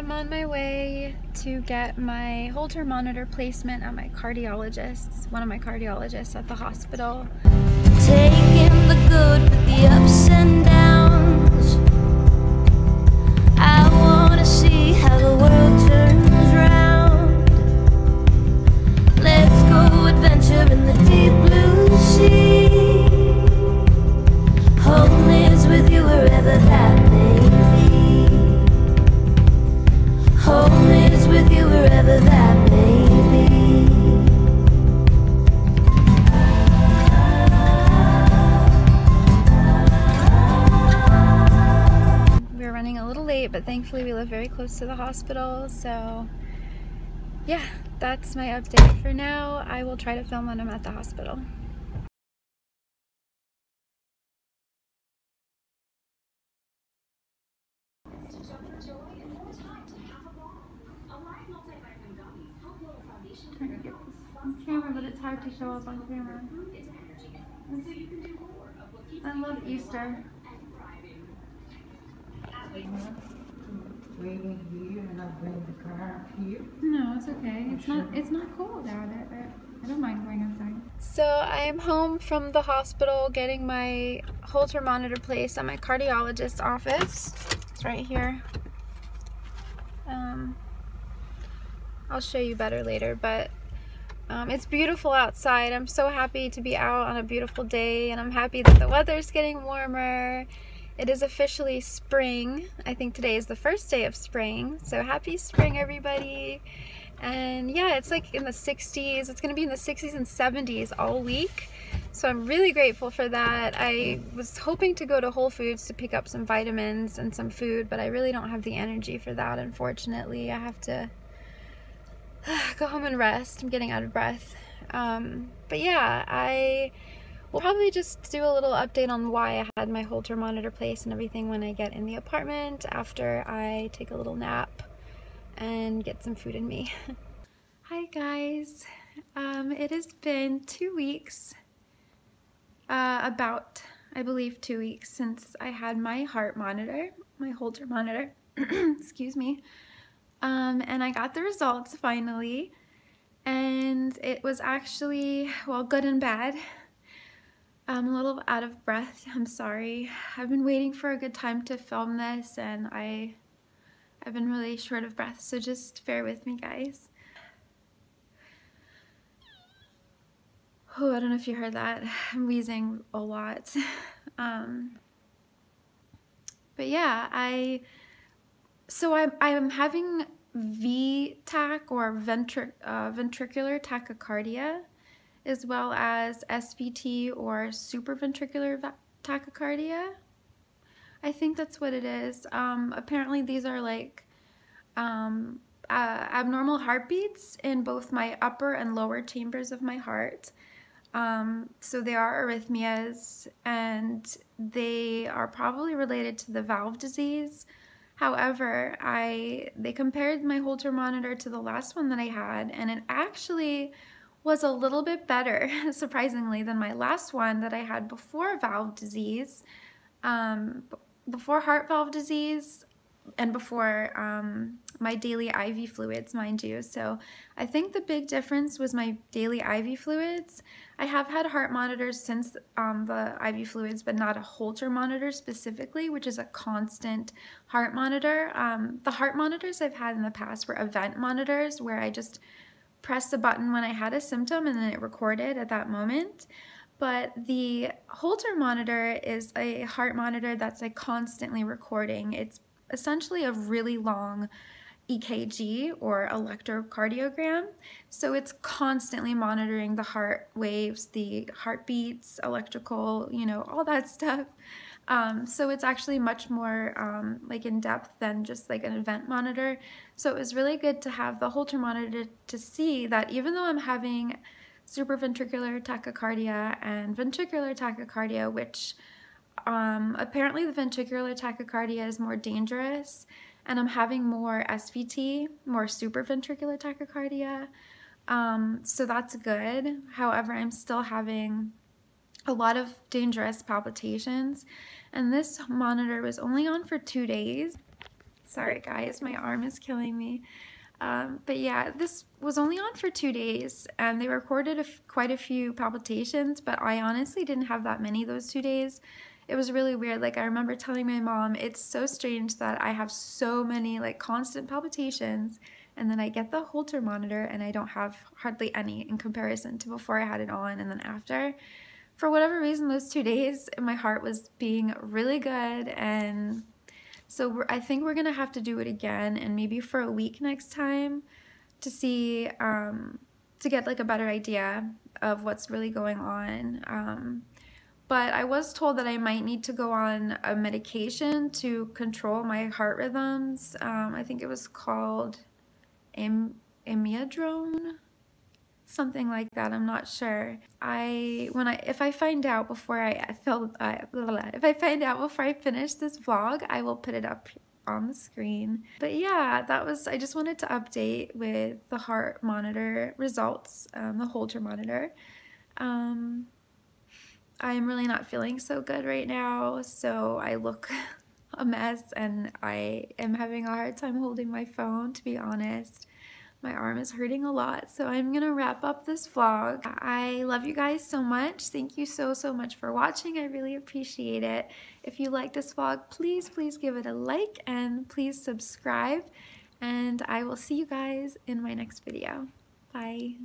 am on my way to get my Holter monitor placement at my cardiologist, one of my cardiologists at the hospital. Taking the good with the ups and downs. I wanna see how the world turns round. Let's go adventure in the deep blue sea. Home is with you wherever that but thankfully we live very close to the hospital, so yeah, that's my update for now. I will try to film when I'm at the hospital. camera, but it's hard to show up on camera. I love Easter. Waiting here and I bring the car here. No, it's okay. It's not. It's not cold out. I, I, I don't mind going outside. So I am home from the hospital, getting my Holter monitor placed at my cardiologist's office. It's right here. Um, I'll show you better later, but um, it's beautiful outside. I'm so happy to be out on a beautiful day, and I'm happy that the weather's getting warmer. It is officially spring. I think today is the first day of spring. So happy spring, everybody. And yeah, it's like in the 60s. It's going to be in the 60s and 70s all week. So I'm really grateful for that. I was hoping to go to Whole Foods to pick up some vitamins and some food, but I really don't have the energy for that, unfortunately. I have to go home and rest. I'm getting out of breath. Um, but yeah, I will probably just do a little update on why I had my Holter monitor placed and everything when I get in the apartment after I take a little nap and get some food in me. Hi guys. Um, it has been two weeks, uh, about, I believe two weeks since I had my heart monitor, my Holter monitor, excuse me. Um, and I got the results finally. And it was actually, well, good and bad. I'm a little out of breath. I'm sorry. I've been waiting for a good time to film this and I, I've been really short of breath, so just bear with me, guys. Oh, I don't know if you heard that. I'm wheezing a lot. Um, but yeah, I so I'm, I'm having VTach or ventri uh, ventricular tachycardia, as well as SVT or supraventricular tachycardia. I think that's what it is. Um, apparently, these are like um, uh, abnormal heartbeats in both my upper and lower chambers of my heart. Um, so they are arrhythmias and they are probably related to the valve disease. However, I they compared my Holter monitor to the last one that I had and it actually was a little bit better, surprisingly, than my last one that I had before valve disease. Um, before heart valve disease, and before um, my daily IV fluids, mind you. So I think the big difference was my daily IV fluids. I have had heart monitors since um, the IV fluids, but not a Holter monitor specifically, which is a constant heart monitor. Um, the heart monitors I've had in the past were event monitors where I just pressed the button when I had a symptom and then it recorded at that moment but the Holter monitor is a heart monitor that's like constantly recording. It's essentially a really long EKG or electrocardiogram. So it's constantly monitoring the heart waves, the heartbeats, electrical, you know, all that stuff. Um, so it's actually much more um, like in depth than just like an event monitor. So it was really good to have the Holter monitor to see that even though I'm having supraventricular tachycardia and ventricular tachycardia, which um, apparently the ventricular tachycardia is more dangerous and I'm having more SVT, more supraventricular tachycardia. Um, so that's good. However, I'm still having a lot of dangerous palpitations and this monitor was only on for two days. Sorry guys, my arm is killing me. Um, but yeah, this was only on for two days and they recorded quite a few palpitations, but I honestly didn't have that many those two days. It was really weird. Like I remember telling my mom, it's so strange that I have so many like constant palpitations and then I get the Holter monitor and I don't have hardly any in comparison to before I had it on and then after. For whatever reason, those two days, my heart was being really good and so I think we're gonna have to do it again and maybe for a week next time to see, um, to get like a better idea of what's really going on. Um, but I was told that I might need to go on a medication to control my heart rhythms. Um, I think it was called Im Imidrone something like that i'm not sure. I when i if i find out before i fill uh, if i find out before i finish this vlog i will put it up on the screen. But yeah that was i just wanted to update with the heart monitor results um, the holter monitor. Um, i'm really not feeling so good right now so i look a mess and i am having a hard time holding my phone to be honest my arm is hurting a lot, so I'm gonna wrap up this vlog. I love you guys so much. Thank you so, so much for watching. I really appreciate it. If you like this vlog, please, please give it a like and please subscribe. And I will see you guys in my next video. Bye.